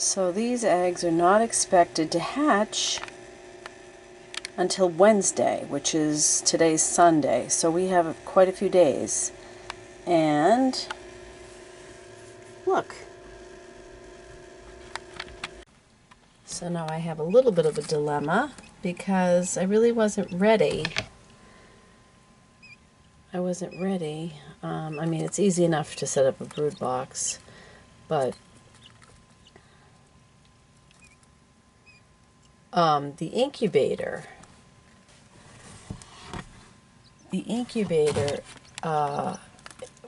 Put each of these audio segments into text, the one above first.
So these eggs are not expected to hatch until Wednesday, which is today's Sunday. So we have quite a few days. And look. So now I have a little bit of a dilemma because I really wasn't ready. I wasn't ready. Um, I mean, it's easy enough to set up a brood box, but um, the incubator, the incubator uh,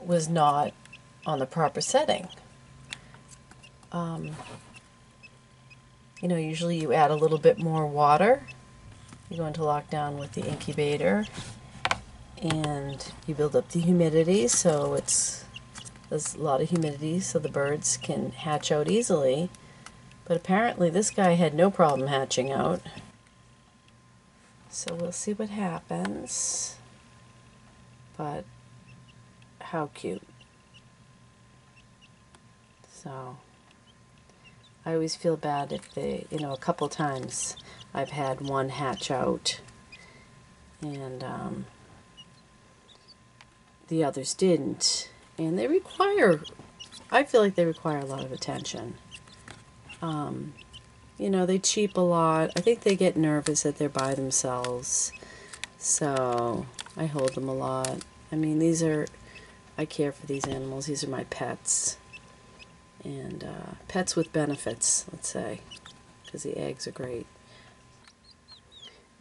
was not on the proper setting. Um, you know, usually you add a little bit more water. You go into lockdown with the incubator and you build up the humidity so it's there's a lot of humidity so the birds can hatch out easily. But apparently this guy had no problem hatching out. So we'll see what happens. But how cute. So I always feel bad if they, you know, a couple times I've had one hatch out and um, the others didn't. And they require, I feel like they require a lot of attention. Um, you know, they cheep a lot. I think they get nervous that they're by themselves. So I hold them a lot. I mean, these are, I care for these animals. These are my pets. And uh, pets with benefits, let's say, because the eggs are great.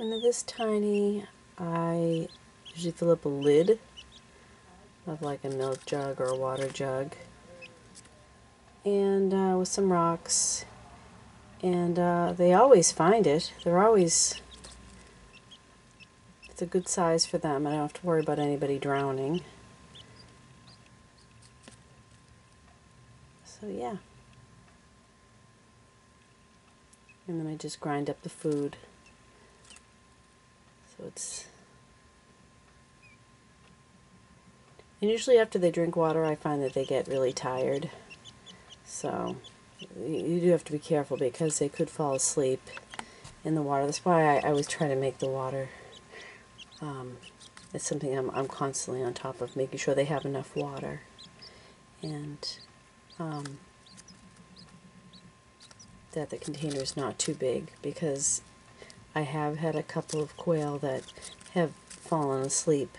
And they're this tiny. I usually fill up a lid of like a milk jug or a water jug and uh, with some rocks and uh, they always find it. They're always it's a good size for them. I don't have to worry about anybody drowning. So yeah. And then I just grind up the food. So it's And usually after they drink water, I find that they get really tired. So you do have to be careful because they could fall asleep in the water. That's why I, I always try to make the water. Um, it's something I'm, I'm constantly on top of, making sure they have enough water. And um, that the container is not too big because I have had a couple of quail that have fallen asleep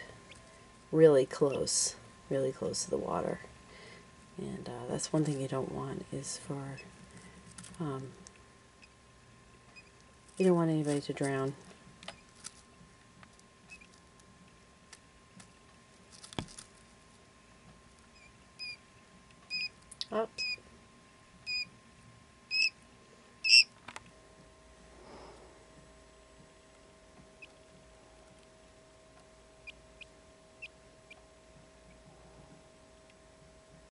really close, really close to the water. And uh, that's one thing you don't want is for, um, you don't want anybody to drown. Oops,